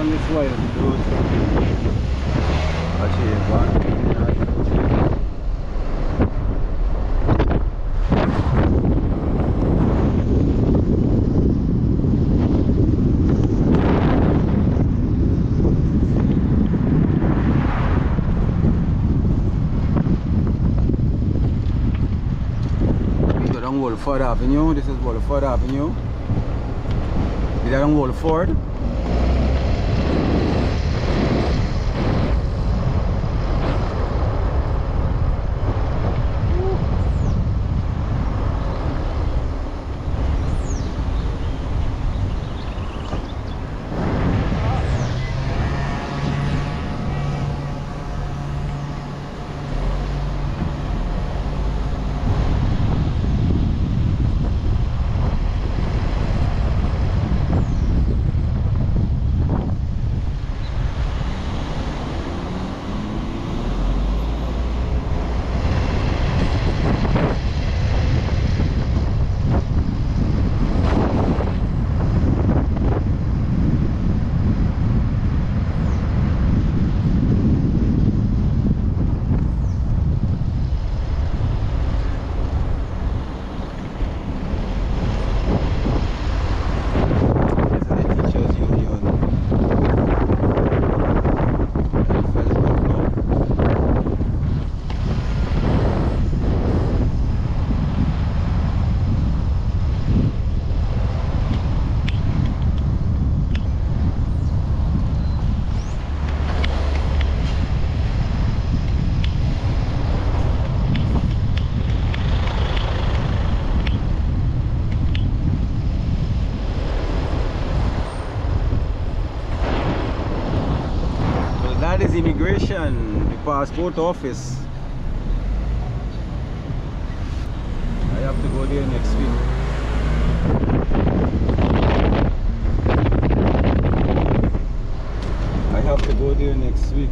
down this way the Wolford Avenue. This is Wolford Avenue. This is Wolford. is immigration, the passport office. I have to go there next week. I have to go there next week.